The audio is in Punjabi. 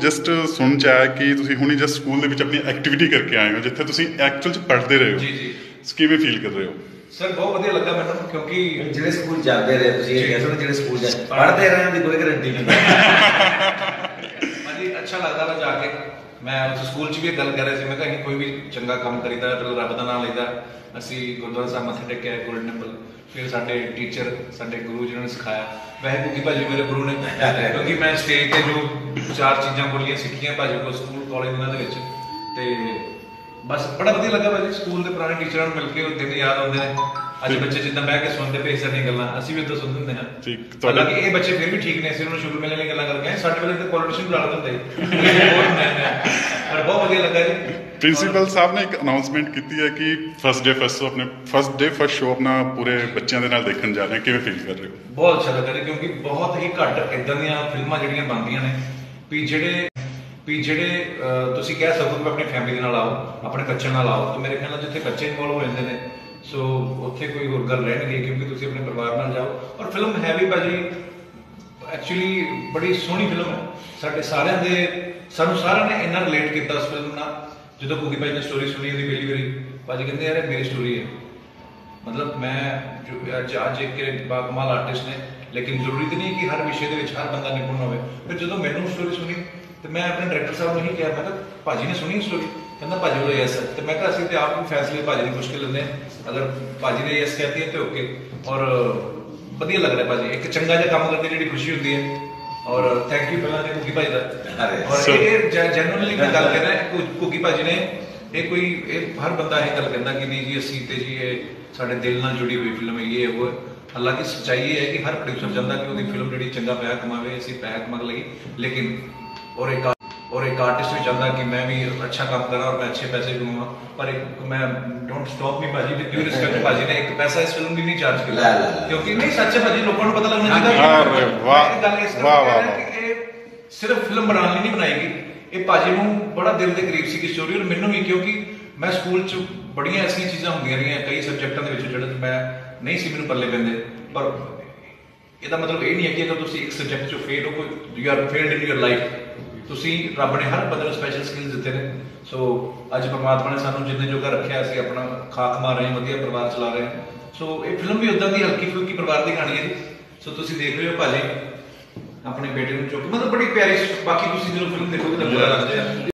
ਜਸਟ ਸੁਣ ਚ ਆਇਆ ਕਿ ਤੁਸੀਂ ਹੁਣੀ ਜਸਟ ਸਕੂਲ ਦੇ ਵਿੱਚ ਆਪਣੀ ਐਕਟੀਵਿਟੀ ਕਰਕੇ ਆਏ ਹੋ ਜਿੱਥੇ ਤੁਸੀਂ ਐਕਚੁਅਲ ਚ ਪੜ੍ਹਦੇ ਰਹੇ ਹੋ। ਜੀ ਜੀ। ਕਿਵੇਂ ਫੀਲ ਕਰ ਰਹੇ ਹੋ? ਸਰ ਬਹੁਤ ਵਧੀਆ ਲੱਗਾ ਮੈਨੂੰ ਕਿਉਂਕਿ ਜਿਹੜੇ ਸਕੂਲ ਜਾਂਦੇ ਰਹੇ ਤੁਸੀਂ ਇਹ ਕਹਿੰਦੇ ਹੋ ਜਿਹੜੇ ਸਕੂਲ ਜਾ ਪੜ੍ਹਦੇ ਰਹੇ ਦੀ ਕੋਈ ਗਾਰੰਟੀ ਨਹੀਂ। ਅੱਛਾ ਲੱਗਦਾ ਵਾ ਜਾ ਕੇ। ਮੈਂ ਸਕੂਲ 'ਚ ਵੀ ਇਹ ਗੱਲ ਕਰ ਰਿਹਾ ਸੀ ਮੈਂ ਕਿਹਾ ਅਸੀਂ ਕੋਈ ਵੀ ਚੰਗਾ ਕੰਮ ਕਰੀਦਾ ਹੈ, ਰੱਬ ਦਾ ਨਾਮ ਲਈਦਾ। ਅਸੀਂ ਗੁਰਦੁਆਰਾ ਸਾਹਿਬ ਮੱਥਾ ਟੇਕਿਆ ਗੋਲਡਨ ਟੈਂਪਲ ਫਿਰ ਸਾਡੇ ਟੀਚਰ ਸਾਡੇ ਗੁਰੂ ਜੀ ਨੇ ਸਿਖਾਇਆ। ਵੈਸੇ ਕੁਕੀ ਭਾਜੀ ਮੇਰੇ ਗੁਰੂ ਨੇ ਕਿਉਂਕਿ ਮੈਂ ਸਟੇਜ ਤੇ ਜੋ ਚਾਰ ਚੀਜ਼ਾਂ ਬੋਲੀਆਂ ਸਿੱਖੀਆਂ ਭਾਜੀ ਕੋਲ ਸਕੂਲ ਕਾਲਜ ਉਹਨਾਂ ਦੇ ਵਿੱਚ। ਤੇ ਬਸ ਬੜਾ ਵਧੀਆ ਲੱਗਾ ਭਾਜੀ ਸਕੂਲ ਦੇ ਪੁਰਾਣੇ ਟੀਚਰਾਂ ਨੂੰ ਮਿਲ ਕੇ ਉਹ ਦਿਨ ਯਾਦ ਆਉਂਦੇ ਨੇ। ਅੱਜ ਬੱਚੇ ਜਿੱਦਾਂ ਬਹਿ ਕੇ ਸੁਣਦੇ ਪਏ ਸਾਡੀਆਂ ਗੱਲਾਂ ਅਸੀਂ ਵੀ ਉਦੋਂ ਸੁਣਦੇ ਹੁੰਦੇ ਹਾਂ। ਠੀਕ, ਤੁਹਾਡਾ- ਹਾਲਾਂਕਿ ਇਹ ਬੱਚੇ ਫਿਰ ਵੀ ਠੀਕ ਨੇ ਅਸੀਂ ਉਹਨਾਂ ਨੂੰ ਸ਼ੁਰੂ ਮੇਲੇ ਵਾਲੀਆਂ ਗੱਲਾਂ ਕਰਕੇ ਆਏ ਸਾਡੇ ਵੇਲੇ ਤੇ ਪੋਲੀਟੀਸ਼ੀਅਨ ਬੁਲਾ ਲੈਂਦੇ ਪਰ ਬਹੁਤ ਵਧੀਆ ਲੱਗਾ ਜੀ। ਪ੍ਰਿੰਸੀਪਲ ਸਾਹਿਬ ਨੇ ਇੱਕ ਅਨਾਉਂਸਮੈਂਟ ਕੀਤੀ ਹੈ ਕਿ ਫਸਟ ਡੇ ਫਸਟ ਸ਼ੋ ਆਪਣੇ ਫਸਟ ਡੇ ਫਸਟ ਸ਼ੋ ਆਪਣਾ ਪੂਰੇ ਬੱਚਿਆਂ ਦੇ ਨਾਲ ਦੇਖਣ ਜਾ ਰਹੇ ਹੋ। ਕਿਵੇਂ ਫੀਲ ਕਰ ਰਹੇ ਹੋ? ਬਹੁਤ ਅੱਛਾ ਲੱਗਾ ਜੀ ਕਿਉਂਕਿ ਬਹੁਤ ਹੀ ਘੱਟ ਇਦਾਂ ਦੀਆਂ ਫਿਲਮਾਂ ਜਿਹੜੀਆਂ ਬਣਦੀਆਂ ਨੇ ਵੀ ਜਿਹੜੇ ਵੀ ਜਿਹੜੇ ਤੁਸੀਂ ਕਹਿ ਸਕੋ ਕਿ ਆਪਣੀ ਫੈਮਿਲੀ ਦੇ ਨਾਲ ਆਓ ਆਪਣੇ ਬੱਚਿਆਂ ਨਾਲ ਆਓ ਤੇ ਮੇਰੇ ਖਿਆਲ ਨਾਲ ਜਿੱਥੇ ਬੱਚੇ ਇਨਵੋਲਵ ਹੋ ਜਾਂਦੇ ਨੇ ਸੋ ਉੱਥੇ ਕੋਈ ਹੋਰ ਗੱਲ ਰਹਿਣਗੇ ਕਿਉਂਕਿ ਤੁਸੀਂ ਆਪਣੇ ਪਰਿਵਾਰ ਨਾਲ ਜਾਓ। ਔਰ ਫਿਲਮ ਹੈ ਵੀ ਭਾਜੀ ਐਕਚੁਅਲੀ ਬੜੀ ਸੋਹਣੀ ਫਿਲਮ ਹੈ। ਸਾਡੇ ਸਾਰਿਆਂ ਦੇ, ਸਾਨੂੰ ਸਾਰਿਆਂ ਨੇ ਇੰਨਾ ਰਿਲੇਟ ਕੀਤਾ ਉਸ ਫਿਲਮ ਨਾਲ। ਜਦੋਂ ਕੁਕੀ ਭਾਈ ਨੇ ਸਟੋਰੀ ਸੁਣੀ ਉਹਦੀ ਪਹਿਲੀ ਵਾਰੀ, ਭਾਜੀ ਕਹਿੰਦੇ, ਯਾਰ ਇਹ ਮੇਰੀ ਸਟੋਰੀ ਹੈ। ਮਤਲਬ ਮੈਂ ਜੋ, ਅੱਜ ਅੱਜ ਇੱਕ ਬਾਗਮਾਲ ਆਰਟਿਸਟ ਨੇ, ਲੇਕਿਨ ਜ਼ਰੂਰੀ ਤਾਂ ਨਹੀਂ ਕਿ ਹਰ ਵਿਸ਼ੇ ਦੇ ਵਿੱਚ ਹਰ ਬੰਦਾ ਨਿਪੁੰਨ ਹੋਵੇ। ਫਿਰ ਜਦੋਂ ਮੈਨੂੰ ਸਟੋਰੀ ਸੁਣੀ, ਤੇ ਮੈਂ ਆਪਣੇ ਡਾਇਰੈਕਟਰ ਸਾਹਿਬ ਨੂੰ ਹੀ ਕਿਹਾ, ਮੈਂ ਕਿਹਾ, ਭਾਜੀ ਨੇ ਸੁਣੀ ਸਟੋਰੀ ਕਹਿੰਦਾ ਭਾਜੀ ਉਹ ਯੈਸ ਤੇ ਮੈਂ ਕਿਹਾ ਅਸੀਂ ਤੇ ਆਪ ਵੀ ਫੈਸਲੇ ਭਾਜੀ ਦੀ ਮੁਸ਼ਕਿਲ ਲੈਂਦੇ ਅਗਰ ਭਾਜੀ ਨੇ ਯੈਸ ਕਹਤੀ ਹੈ ਤੇ ਓਕੇ। ਔਰ ਵਧੀਆ ਲੱਗ ਰਿਹਾ ਭਾਜੀ। ਇੱਕ ਚੰਗਾ ਜਿਹਾ ਕੰਮ ਕਰਦੇ ਜਿਹੜੀ ਖੁਸ਼ੀ ਹੁੰਦੀ ਹੈ। ਔਰ ਥੈਂਕ ਯੂ ਪਹਿਲਾਂ ਤੇ ਕੁਕੀ ਭਾਜੀ ਦਾ। ਔਰ ਇਹ ਜੈਨੂਅਲੀ ਮੈਂ ਗੱਲ ਕਰ ਰਿਹਾ ਕੁ- ਕੁਕੀ ਭਾਜੀ ਨੇ ਇਹ ਕੋਈ ਇਹ ਹਰ ਬੰਦਾ ਇਹ ਗੱਲ ਕਹਿੰਦਾ ਕਿ ਨਹੀਂ ਜੀ ਅਸੀਂ ਤੇ ਜੀ ਇਹ ਸਾਡੇ ਦਿਲ ਨਾਲ ਜੁੜੀ ਹੋਈ ਫਿਲਮ ਹੈ ਇਹ ਉਹ। ਹਾਲਾਂਕਿ ਸੱਚਾਈ ਇਹ ਹੈ ਕਿ ਹਰ ਪ੍ਰੋਡਿਊਸਰ ਚਾਹੁੰਦਾ ਕਿ ਉਹਦੀ ਫਿਲਮ ਜਿਹੜੀ ਚੰਗਾ ਪੈਸਾ ਕਮਾਵੇ ਅਸੀਂ ਪੈਸਾ ਕਮਾ ਲਈ ਲੇਕਿਨ ਔਰ ਇੱਕ ਔਰ ਇੱਕ ਆਰਟਿਸਟ ਵੀ ਚਾਹੁੰਦਾ ਕਿ ਮੈਂ ਵੀ ਅੱਛਾ ਕੰਮ ਕਰਾਂ ਔਰ ਮੈਂ ਅੱਛੇ ਪੈਸੇ ਕਮਾਵਾਂ। ਪਰ ਇੱਕ ਮੈਂ ਡੋਂਟ ਸਟਾਪ ਮੀ ਭਾਜੀ ਵਿਦ ਡਿਊ ਰਿਸਪੈਕਟ ਭਾਜੀ ਨੇ ਇੱਕ ਪੈਸਾ ਇਸ ਫਿਲਮ ਦੀ ਨਹੀਂ ਚਾਰਜ ਕੀਤਾ। ਕਿਉਂਕਿ ਨਹੀਂ ਸੱਚ ਭਾਜੀ ਲੋਕਾਂ ਨੂੰ ਪਤਾ ਲੱਗਣਾ ਚਾਹੀਦਾ ਅਰੇ ਵਾਹ, ਗੱਲ ਇਸ ਕਰਕੇ ਵਾਹ, ਵਾਹ, ਕਹਿ ਰਿਹਾ ਕਿ ਇਹ ਸਿਰਫ ਫਿਲਮ ਬਣਾਉਣ ਲਈ ਨਹੀਂ ਬਣਾਈ ਗਈ ਇਹ ਭਾਜੀ ਨੂੰ ਬੜਾ ਦਿਲ ਦੇ ਕਰੀਬ ਸੀ ਕਿ ਸਟੋਰੀ ਔਰ ਮੈਨੂੰ ਵੀ ਕਿਉਂਕਿ ਮੈਂ ਸਕੂਲ 'ਚ ਬੜੀਆਂ ਐਸੀਆਂ ਚੀਜ਼ਾਂ ਹੁੰਦੀਆਂ ਰਹੀਆਂ ਕਈ ਸਬਜੈਕਟਾਂ ਦੇ ਵਿੱਚ ਜਿਹੜੇ ਮੈਂ ਨਹੀਂ ਸੀ ਮੈਨੂੰ ਪੱਲੇ ਪੈਂਦੇ। ਪਰ ਇਹਦਾ ਮਤਲਬ ਇਹ ਨਹੀਂ ਹੈ ਕਿ ਅਗਰ ਤੁਸੀਂ ਇੱਕ ਸਬਜੈਕਟ 'ਚੋਂ ਫੇਲ ਹੋ ਕੋਈ you are failed in your life ਤੁਸੀਂ ਰੱਬ ਨੇ ਹਰ ਬੰਦੇ ਨੂੰ ਸਪੈਸ਼ਲ ਸਕਿੱਲਸ ਦਿੱਤੇ ਨੇ। ਸੋ ਅੱਜ ਪਰਮਾਤਮਾ ਨੇ ਸਾਨੂੰ ਜਿੰਨੇ ਜੋਗਾ ਰੱਖਿਆ, ਅਸੀਂ ਆਪਣਾ ਖਾਕ ਮਾਰ ਰਹੇ ਹਾਂ, ਵਧੀਆ ਪਰਿਵਾਰ ਚਲਾ ਰਹੇ ਹਾਂ। ਸੋ ਇਹ ਫਿਲਮ ਵੀ ਉਦਾਂ ਦੀ ਹਲਕੀ ਫੁਲਕੀ ਪਰਿਵਾਰ ਦੀ ਕਹਾਣੀ ਹੈ ਜੀ। ਸੋ ਤੁਸੀਂ ਦੇਖ ਰਹੇ ਹੋ ਭਾਜੀ, ਆਪਣੇ ਬੇਟੇ ਨੂੰ ਚੁੱਕ ਮਤਲਬ ਬੜੀ ਪਿਆਰੀ, ਬਾਕੀ ਤੁਸੀਂ ਜਦੋਂ ਫਿਲਮ ਦੇਖੋਗੇ ਤਾਂ ਪਤਾ ਲੱਗ ਜਾਏਗਾ